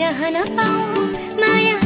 रहन पाऊँ माया